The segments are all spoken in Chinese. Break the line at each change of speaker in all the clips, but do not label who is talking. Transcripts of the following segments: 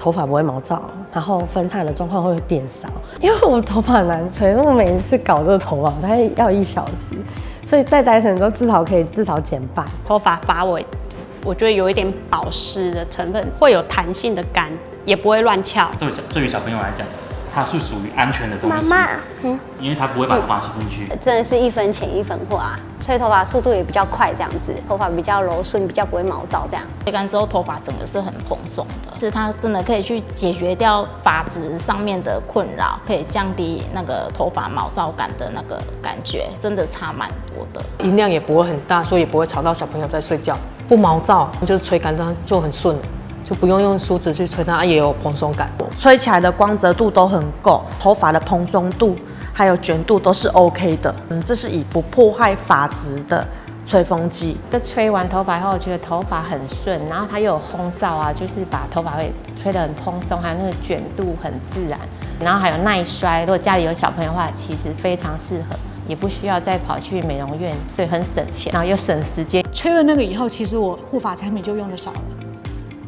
头发不会毛躁，然后分叉的状况会变少。因为我头发很难吹，我每一次搞这个头发大概要一小时，所以在戴森都至少可以至少减半。
头发发尾，我觉得有一点保湿的成分，会有弹性的干，也不会乱翘。
对小对于小朋友来讲，它是属于安全的东西，
妈妈，嗯，
因为它不会把头发吸进去。
真的是一分钱一分货啊！吹头发速度也比较快，这样子，头发比较柔顺，比较不会毛躁，这样。
吹干之后，头发整个是很蓬松的，是它真的可以去解决掉发质上面的困扰，可以降低那个头发毛躁感的那个感觉，真的差蛮多的。
音量也不会很大，所以也不会吵到小朋友在睡觉，不毛躁，就是吹干它就很顺了，就不用用梳子去吹它，它也有蓬松感。
吹起来的光泽度都很够，头发的蓬松度还有卷度都是 OK 的。嗯，这是以不破坏发质的吹风机。
就吹完头发后，我觉得头发很顺，然后它又有烘燥啊，就是把头发会吹得很蓬松，还有那个卷度很自然，然后还有耐摔。如果家里有小朋友的话，其实非常适合，也不需要再跑去美容院，所以很省钱，然后又省时间。
吹了那个以后，其实我护发产品就用的少了。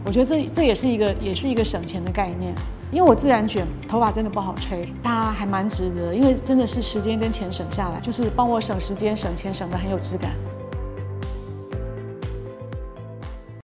我觉得这这也是一个也是一个省钱的概念，因为我自然卷，头发真的不好吹，它还蛮值得，因为真的是时间跟钱省下来，就是帮我省时间省钱省得很有质感。